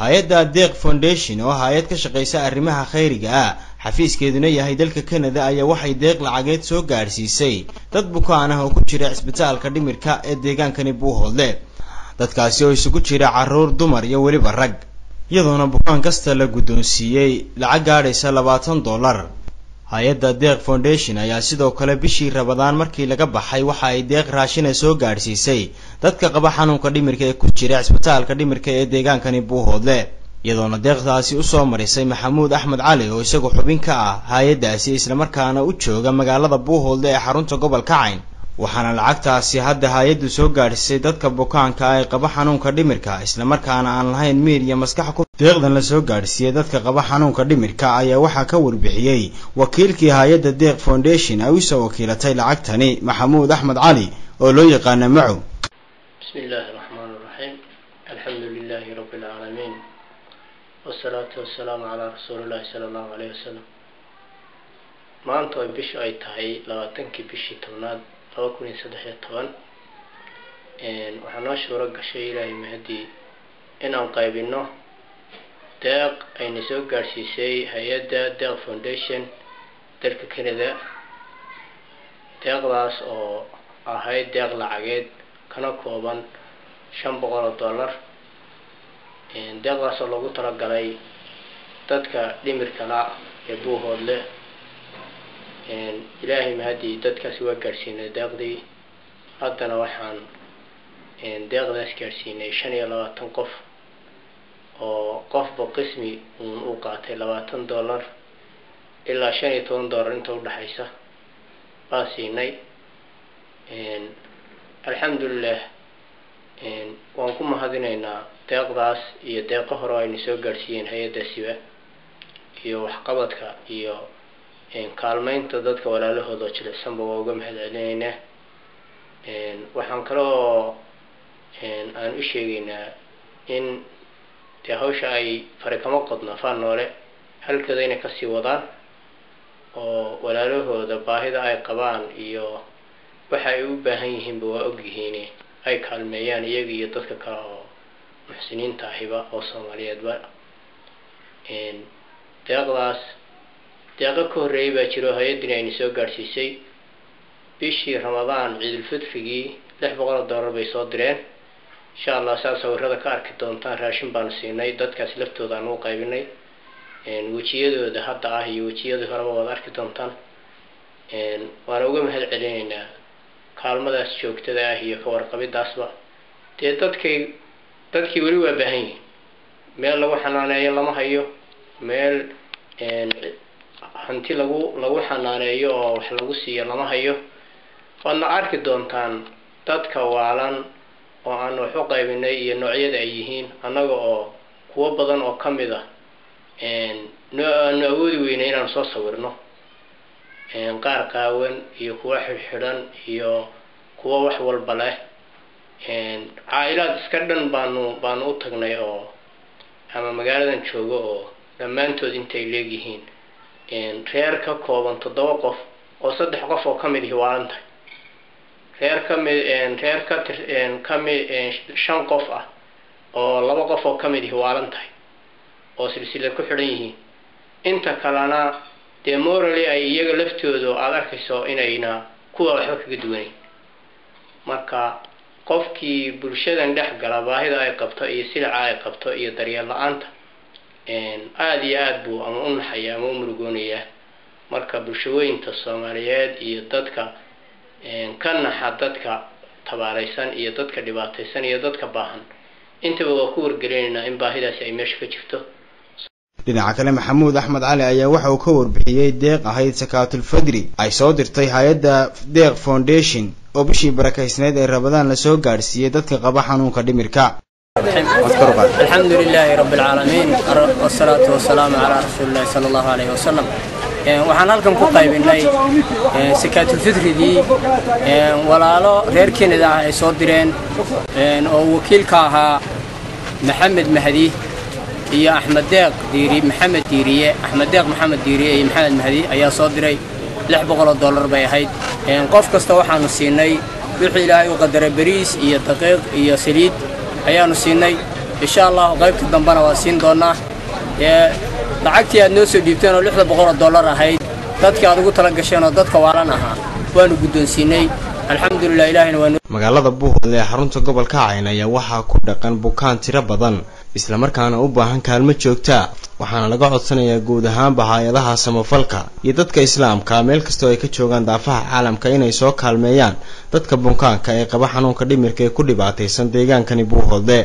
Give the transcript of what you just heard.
hay'adda deeq foundation oo hay'ad ka shaqaysa arrimaha khayriga ah xafiiskeeduna yahay dalka canada ayaa waxay deeq lacageed soo gaadhsiisay dad bukaan ah oo ku jira cisbitaalka dhimirka ee deegaankani buuhoodle dadkaasi oo isugu jira carruur dumar iyo weliba rag. Iyadoona bukaan kasta la guddoonsiiyey lacag gaadhaysa labaatan dollar hay'adda deeq foundation ayaa sidoo kale bishii rabadaan markii laga baxay waxa ay deeq raashina soo gaadhsiisay. Dadka qaba xanuunka dhimirka ee ku jira cisbitaalka dhimirka ee deegaankani buuhoodle iyadoona deeqdaasi u soo marisay maxamuud axmed cali oo isagu xubin ka ah hay'addaasi islamarkaana u jooga magaalada buuhoodle ee xarunta gobolka cayn. Waxaana lacagtaasi hadda hay'addu soo gaadhisay dadka bukaanka ay qaba xanuunka dhimirka islamarkaana aan lahayn miir iyo maskax ku deeqdan la soo gaadhsiiyey dadka qaba xanuunka dhimirka ayaa waxaa ka warbixiyey wakiilkii hay'adda deeq foundation ay u soo wakiilatay lacagtani maxamuud axmed cali oo loo yaqaana macow. Bismi illaahi raxmaan raxiim alxamdu lilaahi rabbi lcaalamiin wasalaatu wasalaamu calaa rasuulillahi sala allahu aleyh wasalam maanta oo bishu ay tahay labaatankii bishii tobnaad laba kun iyo saddex iyo toban. Waxaa noo shuuro gashay ilaahay mahadii inaan qaybino deeq ayna soo gaadhsiisay hay'adda deeq foundation dalka canada. Deeqdaas oo ahayd deeq lacageed kana kooban shan boqol oo dollar. Deeqdaas oo loogu talagalay dadka dhimirka la ee buuhoodle ilaahay mahadii dadkaasi waa gaadhsiinay deeqdii. Haddana waxaan deeqdaas gaadhsiinay shan iyo labaatan qof oo qofba qismi uun uu qaatay labaatan dollar ilaa shan iyo toban dollar inta udhexaysa baa siinay alxamdulilah waan ku mahadinaynaa deeqdaas iyo deeqo hore oo ayna soo gaadhsiiyeen hay'addaasiba iyo waxqabadka iyo kaalmeynta dadka walaalahooda oo jilicsanba waa uga mahad celinaynaa waxaan kale oo aan u sheegaynaa in dee hawsha ay fari kama qodno faan noole halkooda inay ka sii wadaan oo walaalahooda baahida ay qabaan iyo waxa ay u baahan yihiinba waa ogyihiin ay kaalmeeyaan iyaga iyo dadka kale oo muxsiniinta ahiba oo soomaaliyeedba deeqdaas deeqo ka horreeyay baa jiro hay'addini ayna soo gaadhsiisay. Bishii ramadaan ciidulfitrigii lix boqol oo dollar bay soo direen insha allah saa sawirada ka arki doontaan raashin baanu siinay. Dadkaas laftooda aan u qaybinay. Wejiyadooda hadda ah iyo wejiyadii horeba waad arki doontaan. Waana uga mahad celinaynaa kaalmadaas joogtada ah iyo ka warqabidaasba dee dadkay dadkii weli waa baahan yihiin meel lagu xanaaneeyo lama hayo. Meel hanti lagu lagu xanaaneeyo oo wax lagu siiyo lama hayo. Waadna arki doontaan dadka waalan oo aan wax u qaybinay iyo noocyada ay yihiin annaga oo kuwo badan oo ka mid ah aanu awoodi weynay inaanu soo sawirno. Qaar qaawan iyo kuwa xidhxidhan iyo kuwo wax walba leh. Caa-ilaad iska dhan baanu baanu u tagnay oo ama magaaladan joogo oo dhammaantood intay leegyihiin reer ka kooban toddoba qof oo saddex qof oo ka mid ihi waalan tahay reer ka reer ka tir ka mid shan qof ah oo laba qof oo ka mid ihi waalan tahay oo silsila ku xidhan yihiin. Inta kalena dee morally ay iyaga laftooda aada arkayso inayna kuwa waxba kaga duwanayn. Marka qofkii bulshadan dhex gala baahida ay qabto iyo silica ay qabto iyo daryeel la'aanta aada iyo aada buu ama u naxaya ama u murugoonayaa marka bulshooyinta soomaaliyeed iyo dadka ka naxa dadka tabaalaysan iyo dadka dhibaataysan iyo dadka baahan. Intaba waa ku wargelinaynaa in baahidaasi ay meesha ka jirto. Dhinaca kale maxamuud axmed cali ayaa waxa uu ka warbixiyey deeq ahayd sakaatulfadri ay soo dirtay hay'adda deeq foundation oo bishii barakaysneyd ee rabadaan la soo gaadhsiiyey dadka qaba xanuunka dhimirka. Alxamdu lilaahi rabbi alcaalamiin wasalaatu wasalaamu calaa rasuulillahi sala allahu aleyhi wasalam waxaan halkan ku qaybinay sakaatulfitridii walaalo reer kenada ah ay soo direen oo wakiilka ahaa maxamed mahdi iyo axmed deeq diiri maxamed diiriye axmed deeq maxamed diiriye iyo maxamed mahdi ayaa soo diray lix boqoloo dollar bay ahayd. Qof kasta waxaanu siinay wixii ilaahay u qadaray bariis iyo daqiiq iyo saliid ayaanu siinay. Insha allahu qaybta dambena waa siin doonaa lacagtii aad noo soo dhiibteen oo lixda boqol oo dollar ahayd dadka aad ugu tala gasheen oo dadka waalan ahaa waanu guddoonsiinay. Alxamdulilah ilahina waa magaalada buuhoodle ee xarunta gobolka cayn ayaa waxaa ku dhaqan bukaan tiro badan islamarkaana u baahan kaalmo joogtaa waxaana laga codsanayaa guud ahaanba hay'adaha samafalka iyo dadka islaamka. Meel kastoo ay ka joogaan daafaha caalamka inay soo kaalmeeyaan dadka bukaanka ee qaba xanuunka dhimirka ee ku dhibaataysan deegaankani buuhoodle